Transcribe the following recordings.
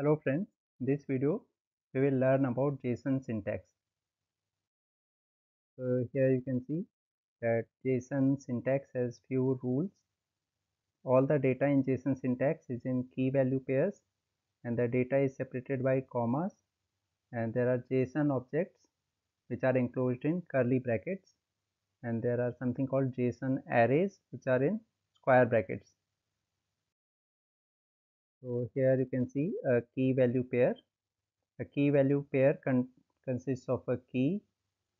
Hello friends, in this video we will learn about JSON syntax. So here you can see that JSON syntax has few rules. All the data in JSON syntax is in key value pairs and the data is separated by commas and there are JSON objects which are enclosed in curly brackets and there are something called JSON arrays which are in square brackets so here you can see a key value pair. A key value pair con consists of a key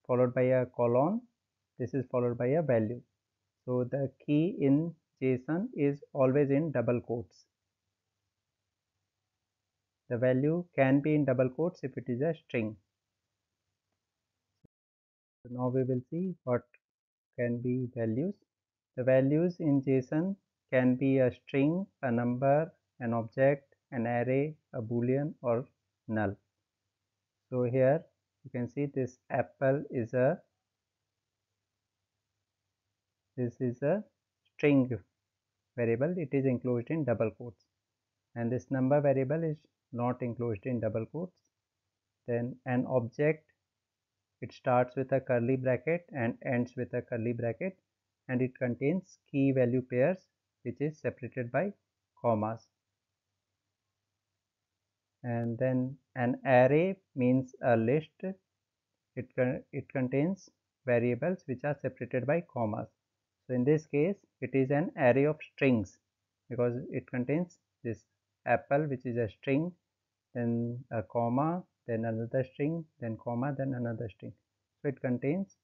followed by a colon. This is followed by a value. So the key in JSON is always in double quotes. The value can be in double quotes if it is a string. So now we will see what can be values. The values in JSON can be a string, a number, an object, an array, a boolean or null. So here you can see this apple is a this is a string variable. It is enclosed in double quotes. And this number variable is not enclosed in double quotes. Then an object it starts with a curly bracket and ends with a curly bracket and it contains key value pairs which is separated by commas and then an array means a list. It, con it contains variables which are separated by commas. So in this case it is an array of strings because it contains this apple which is a string then a comma then another string then comma then another string. So it contains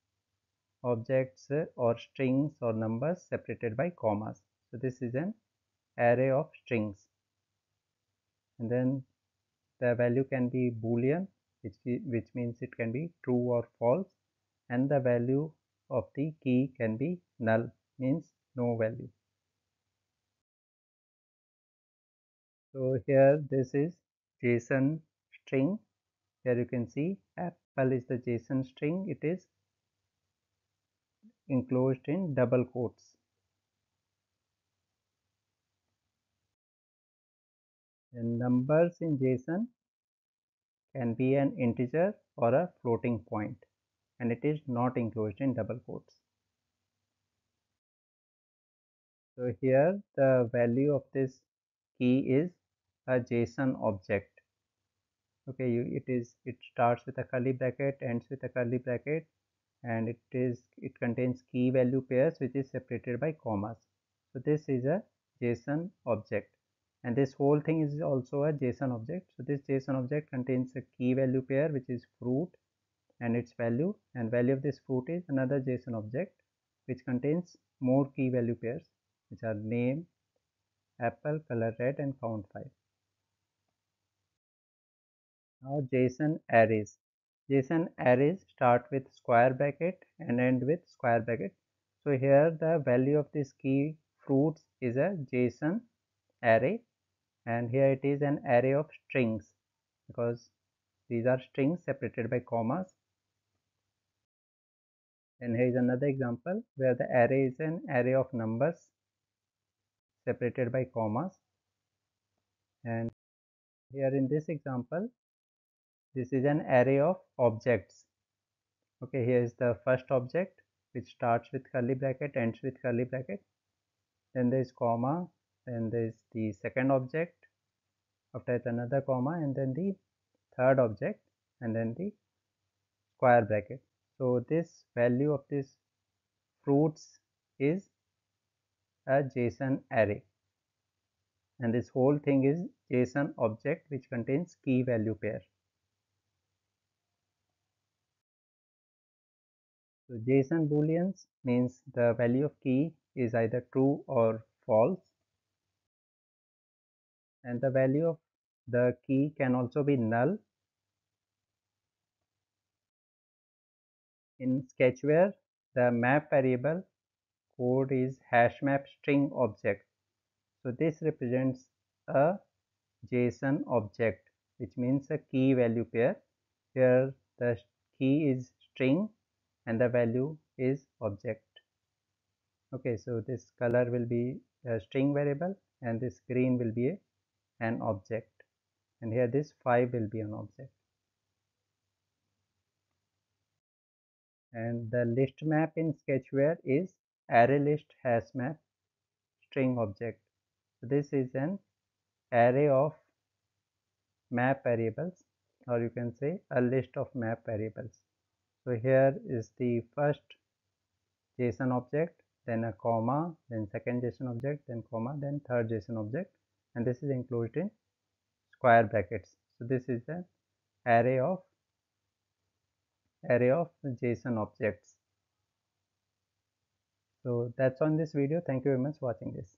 objects or strings or numbers separated by commas. So this is an array of strings. And then the value can be boolean which, which means it can be true or false and the value of the key can be null means no value. So here this is JSON string here you can see apple is the JSON string it is enclosed in double quotes. And numbers in JSON can be an integer or a floating point and it is not enclosed in double quotes. So here the value of this key is a JSON object. Okay, you, it is it starts with a curly bracket, ends with a curly bracket, and it is it contains key value pairs which is separated by commas. So this is a JSON object and this whole thing is also a JSON object. So this JSON object contains a key value pair which is fruit and its value and value of this fruit is another JSON object which contains more key value pairs which are name, apple, color red and count 5. Now JSON arrays. JSON arrays start with square bracket and end with square bracket. So here the value of this key fruits is a JSON array and here it is an array of strings because these are strings separated by commas. And here is another example where the array is an array of numbers separated by commas. And here in this example this is an array of objects. Okay here is the first object which starts with curly bracket ends with curly bracket. Then there is comma then there is the second object after that another comma and then the third object and then the square bracket. So this value of this fruits is a json array. And this whole thing is json object which contains key value pair. So json booleans means the value of key is either true or false and the value of the key can also be null. In Sketchware, the map variable code is hash map string object. So this represents a JSON object which means a key value pair. Here the key is string and the value is object. Okay, so this color will be a string variable and this green will be a an object. And here this 5 will be an object. And the list map in sketchware is array list hash map string object. So this is an array of map variables or you can say a list of map variables. So here is the first json object then a comma then second json object then comma then third json object and this is enclosed in square brackets. So this is an array of array of json objects. So that's on this video. Thank you very much for watching this